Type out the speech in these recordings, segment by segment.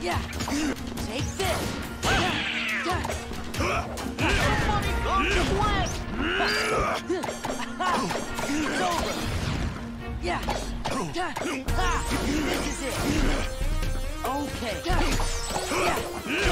Yeah. Take this. It's over. Yeah. This is it. Okay. Yeah.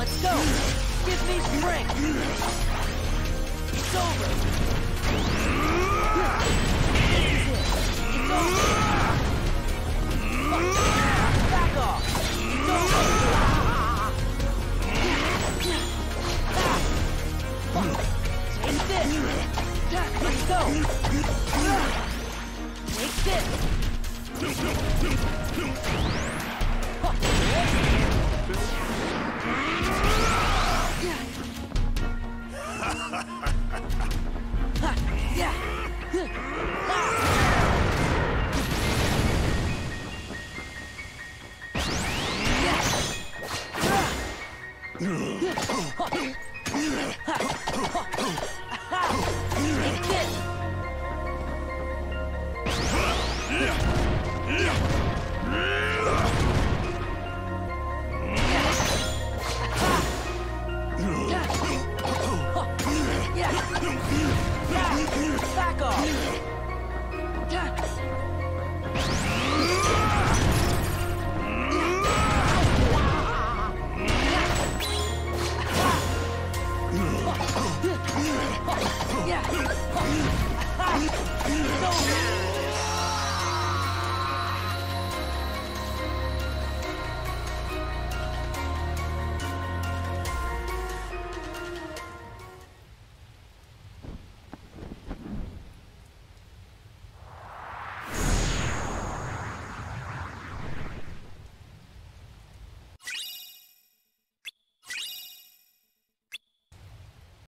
Let's go. Give me strength. It's over. Go. Take this. Ha, Yeah!